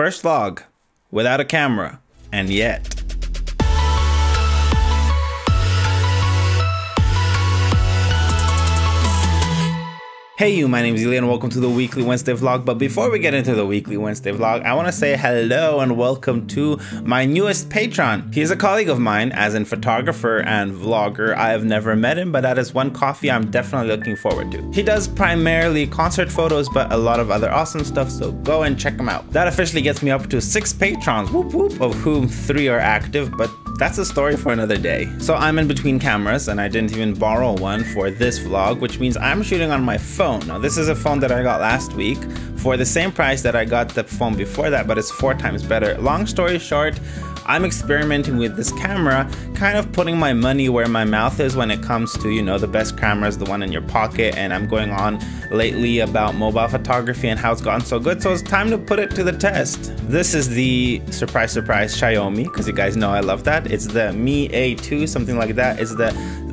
First vlog without a camera, and yet. Hey you, my name is Eli and welcome to the weekly Wednesday vlog. But before we get into the weekly Wednesday vlog, I want to say hello and welcome to my newest patron. He's a colleague of mine, as in photographer and vlogger. I have never met him, but that is one coffee I'm definitely looking forward to. He does primarily concert photos, but a lot of other awesome stuff, so go and check him out. That officially gets me up to six patrons, whoop whoop, of whom three are active, but that's a story for another day. So I'm in between cameras and I didn't even borrow one for this vlog, which means I'm shooting on my phone. Now this is a phone that I got last week for the same price that I got the phone before that, but it's four times better. Long story short, I'm experimenting with this camera, kind of putting my money where my mouth is when it comes to, you know, the best camera is the one in your pocket. And I'm going on lately about mobile photography and how it's gotten so good. So it's time to put it to the test. This is the surprise, surprise Xiaomi, because you guys know I love that. It's the Mi A2, something like that. It's the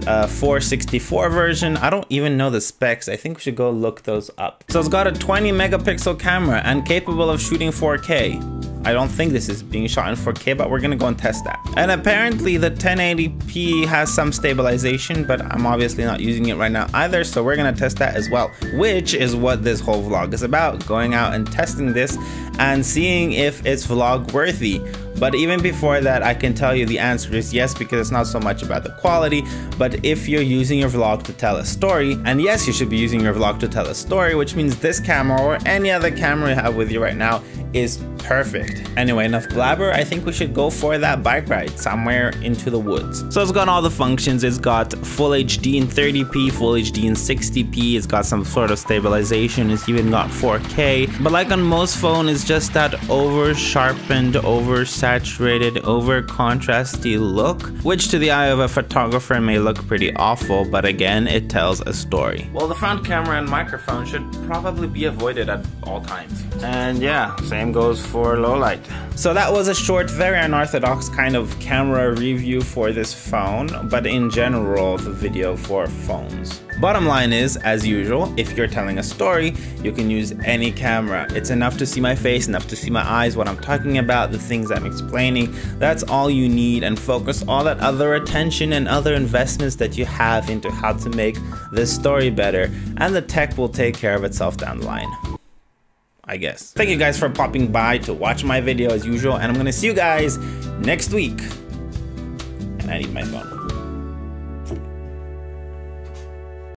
uh, 464 version. I don't even know the specs. I think we should go look those up. So it's got a 20 megapixel camera and capable of shooting 4K. I don't think this is being shot in 4K, but we're gonna go and test that. And apparently the 1080p has some stabilization, but I'm obviously not using it right now either, so we're gonna test that as well, which is what this whole vlog is about, going out and testing this and seeing if it's vlog worthy. But even before that, I can tell you the answer is yes, because it's not so much about the quality, but if you're using your vlog to tell a story, and yes, you should be using your vlog to tell a story, which means this camera or any other camera you have with you right now is perfect. Anyway, enough blabber. I think we should go for that bike ride somewhere into the woods. So it's got all the functions. It's got full HD in 30p, full HD in 60p. It's got some sort of stabilization. It's even got 4K. But like on most phone, it's just that over sharpened, over saturated, over contrasty look, which to the eye of a photographer may look pretty awful, but again, it tells a story. Well, the front camera and microphone should probably be avoided at all times. And yeah, same goes for low light. So that was a short, very unorthodox kind of camera review for this phone, but in general, the video for phones. Bottom line is, as usual, if you're telling a story, you can use any camera. It's enough to see my face, enough to see my eyes, what I'm talking about, the things I'm explaining. That's all you need and focus all that other attention and other investments that you have into how to make this story better and the tech will take care of itself down the line. I guess. Thank you guys for popping by to watch my video as usual and I'm gonna see you guys next week. And I need my phone.